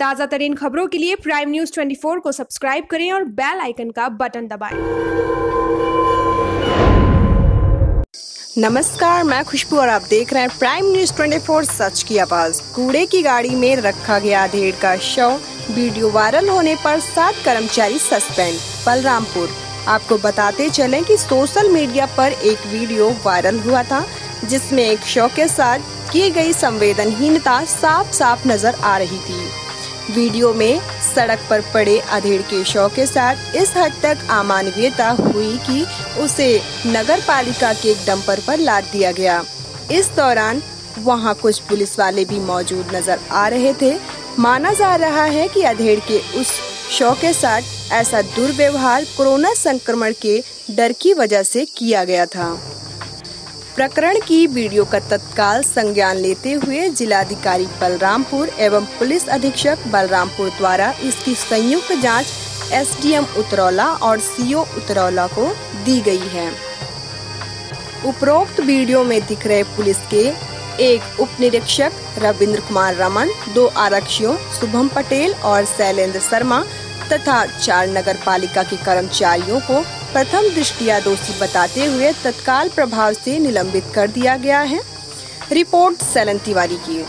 ताज़ा तरीन खबरों के लिए प्राइम न्यूज़ 24 को सब्सक्राइब करें और बेल आइकन का बटन दबाएँ। नमस्कार, मैं खुशबू और आप देख रहे हैं प्राइम न्यूज़ 24 सच की आवाज़। कूड़े की गाड़ी में रखा गया अधेड़ का शव। वीडियो वायरल होने पर सात कर्मचारी सस्पेंड। बलरामपुर। आपको बताते चलें कि सोशल मीडिया पर एक वीडियो वायरल हुआ था, जिसमें एक शव के साथ की गई संवेदनहीनता साफ़ साफ़ नज़र आ रही थी। वीडियो में सड़क पर पड़े अधेड़ के शव के साथ इस हद तक अमानवीयता हुई कि उसे नगर पालिका के डंपर पर लाद दिया गया। इस दौरान वहाँ कुछ पुलिस वाले भी मौजूद नज़र आ रहे थे। माना जा रहा है कि अधेड़ के उस शव के साथ ऐसा दुर्व्यवहार कोरोना संक्रमण के डर की वजह से किया गया था। प्रकरण की वीडियो का तत्काल संज्ञान लेते हुए जिलाधिकारी बलरामपुर एवं पुलिस अधीक्षक बलरामपुर द्वारा इसकी संयुक्त जाँच एसडीएम उतरौला और सीओ उतरौला को दी गई है। उपरोक्त वीडियो में दिख रहे पुलिस के एक उप निरीक्षक रविंद्र कुमार रमन, दो आरक्षियों शुभम पटेल और शैलेंद्र शर्मा तथा चार नगर पालिका के कर्मचारियों को प्रथम दृष्टिया दोषी बताते हुए तत्काल प्रभाव से निलंबित कर दिया गया है। रिपोर्ट सैलन तिवारी की।